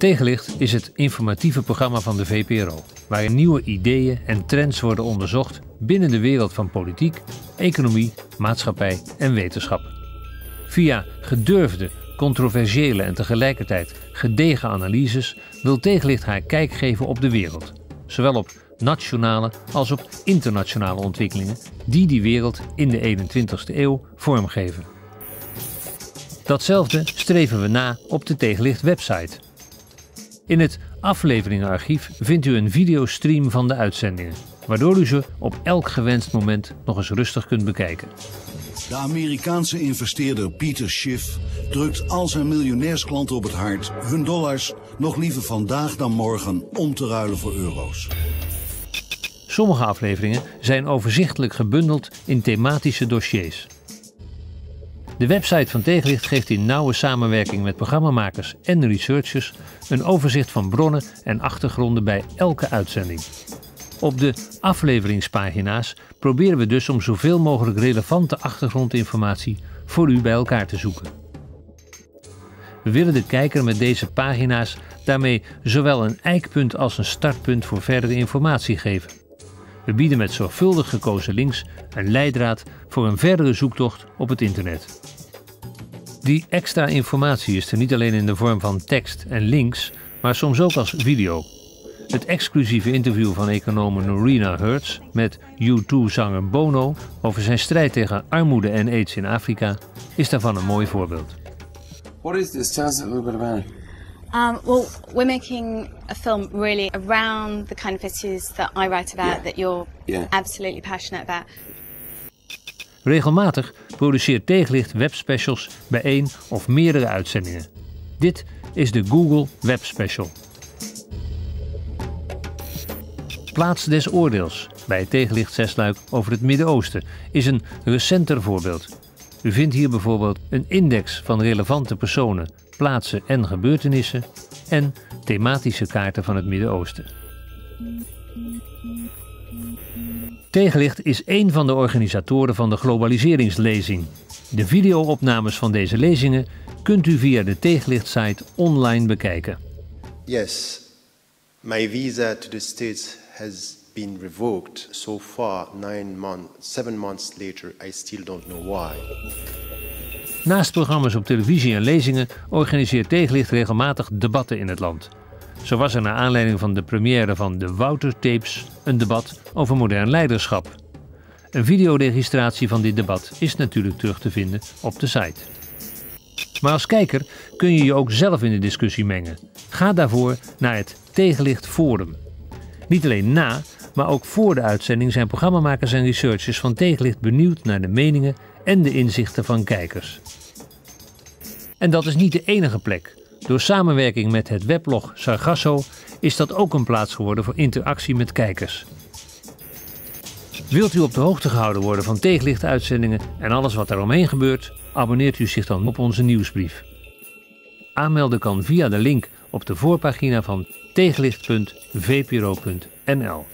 Tegenlicht is het informatieve programma van de VPRO, waarin nieuwe ideeën en trends worden onderzocht binnen de wereld van politiek, economie, maatschappij en wetenschap. Via gedurfde, controversiële en tegelijkertijd gedegen analyses wil Tegenlicht haar kijk geven op de wereld, zowel op nationale als op internationale ontwikkelingen die die wereld in de 21ste eeuw vormgeven. Datzelfde streven we na op de Tegenlicht website. In het afleveringenarchief vindt u een videostream van de uitzendingen, waardoor u ze op elk gewenst moment nog eens rustig kunt bekijken. De Amerikaanse investeerder Peter Schiff drukt al zijn miljonairsklanten op het hart hun dollars nog liever vandaag dan morgen om te ruilen voor euro's. Sommige afleveringen zijn overzichtelijk gebundeld in thematische dossiers. De website van Tegenlicht geeft in nauwe samenwerking met programmamakers en researchers een overzicht van bronnen en achtergronden bij elke uitzending. Op de afleveringspagina's proberen we dus om zoveel mogelijk relevante achtergrondinformatie voor u bij elkaar te zoeken. We willen de kijker met deze pagina's daarmee zowel een eikpunt als een startpunt voor verdere informatie geven. We bieden met zorgvuldig gekozen links een leidraad voor een verdere zoektocht op het internet. Die extra informatie is er niet alleen in de vorm van tekst en links, maar soms ook als video. Het exclusieve interview van econoom Norina Hertz met U2-zanger Bono over zijn strijd tegen armoede en aids in Afrika is daarvan een mooi voorbeeld. What is this? Tell us a Um, well, we're making a film really around the kind of issues that I write about, Yeah. that you're Yeah. absolutely passionate about. Regelmatig produceert Tegenlicht webspecials bij één of meerdere uitzendingen. Dit is de Google Web Special. Plaats des oordeels bij het Tegenlicht zesluik over het Midden-Oosten is een recenter voorbeeld. U vindt hier bijvoorbeeld een index van relevante personen, plaatsen en gebeurtenissen en thematische kaarten van het Midden-Oosten. Tegenlicht is één van de organisatoren van de globaliseringslezing. De videoopnames van deze lezingen kunt u via de Tegenlicht-site online bekijken. Yes, my visa to the States has been revoked so far, nine months, seven months later. I still don't know why. Naast programma's op televisie en lezingen organiseert Tegenlicht regelmatig debatten in het land. Zo was er naar aanleiding van de première van de Wouter Tapes een debat over modern leiderschap. Een videoregistratie van dit debat is natuurlijk terug te vinden op de site. Maar als kijker kun je je ook zelf in de discussie mengen. Ga daarvoor naar het Tegenlicht Forum. Niet alleen na, maar ook voor de uitzending zijn programmamakers en researchers van Tegenlicht benieuwd naar de meningen en de inzichten van kijkers. En dat is niet de enige plek. Door samenwerking met het weblog Sargasso is dat ook een plaats geworden voor interactie met kijkers. Wilt u op de hoogte gehouden worden van tegenlichtuitzendingen en alles wat daaromheen gebeurt? Abonneert u zich dan op onze nieuwsbrief. Aanmelden kan via de link op de voorpagina van tegenlicht.vpro.nl.